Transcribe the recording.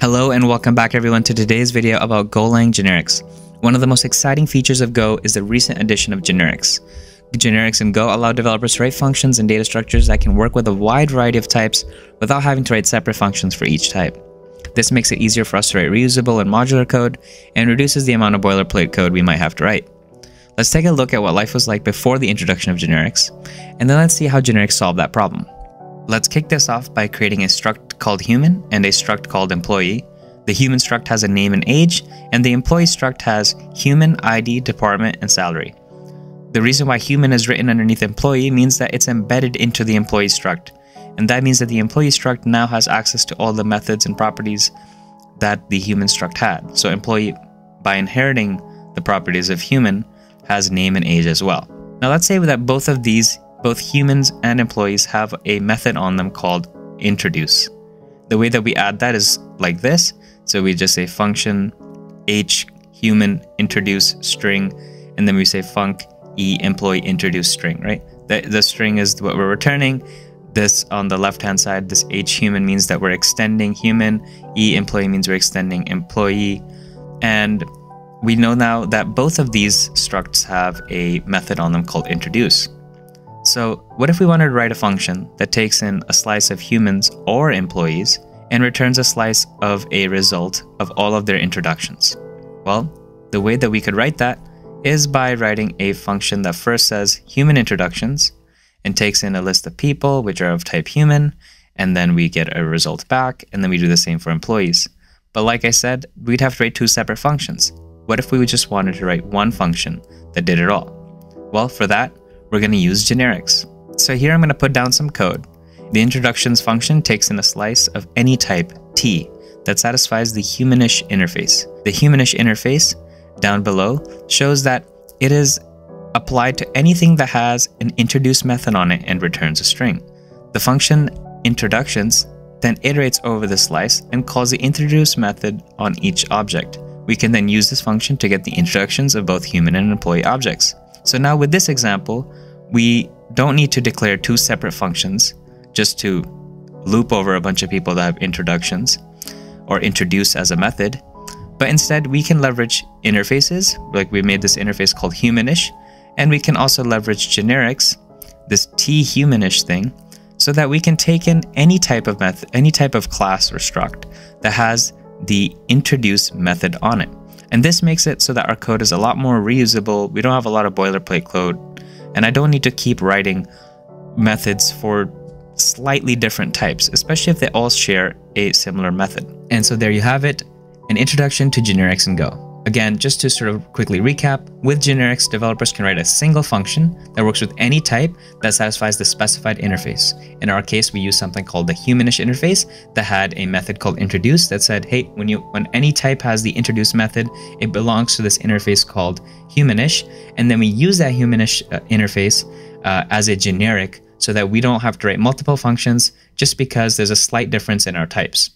Hello and welcome back everyone to today's video about Golang generics. One of the most exciting features of Go is the recent addition of generics. Generics in Go allow developers to write functions and data structures that can work with a wide variety of types without having to write separate functions for each type. This makes it easier for us to write reusable and modular code and reduces the amount of boilerplate code we might have to write. Let's take a look at what life was like before the introduction of generics, and then let's see how generics solve that problem. Let's kick this off by creating a struct called human and a struct called employee. The human struct has a name and age, and the employee struct has human, ID, department, and salary. The reason why human is written underneath employee means that it's embedded into the employee struct, and that means that the employee struct now has access to all the methods and properties that the human struct had. So employee, by inheriting the properties of human, has name and age as well. Now let's say that both of these both humans and employees have a method on them called introduce. The way that we add that is like this. So we just say function h human introduce string, and then we say func e employee introduce string, right? The, the string is what we're returning. This on the left hand side, this h human means that we're extending human, e employee means we're extending employee. And we know now that both of these structs have a method on them called introduce. So what if we wanted to write a function that takes in a slice of humans or employees and returns a slice of a result of all of their introductions? Well, the way that we could write that is by writing a function that first says human introductions and takes in a list of people which are of type human, and then we get a result back, and then we do the same for employees. But like I said, we'd have to write two separate functions. What if we just wanted to write one function that did it all? Well, for that, we're going to use generics. So here I'm going to put down some code. The introductions function takes in a slice of any type T that satisfies the humanish interface. The humanish interface down below shows that it is applied to anything that has an introduce method on it and returns a string. The function introductions then iterates over the slice and calls the introduce method on each object. We can then use this function to get the introductions of both human and employee objects. So now with this example, we don't need to declare two separate functions just to loop over a bunch of people that have introductions or introduce as a method. But instead, we can leverage interfaces, like we made this interface called humanish, and we can also leverage generics, this t humanish thing, so that we can take in any type of method, any type of class or struct that has the introduce method on it. And this makes it so that our code is a lot more reusable. We don't have a lot of boilerplate code, and I don't need to keep writing methods for slightly different types, especially if they all share a similar method. And so there you have it, an introduction to generics in Go. Again, just to sort of quickly recap, with generics, developers can write a single function that works with any type that satisfies the specified interface. In our case, we used something called the humanish interface that had a method called introduce that said, hey, when you when any type has the introduce method, it belongs to this interface called humanish, and then we use that humanish uh, interface uh, as a generic so that we don't have to write multiple functions just because there's a slight difference in our types.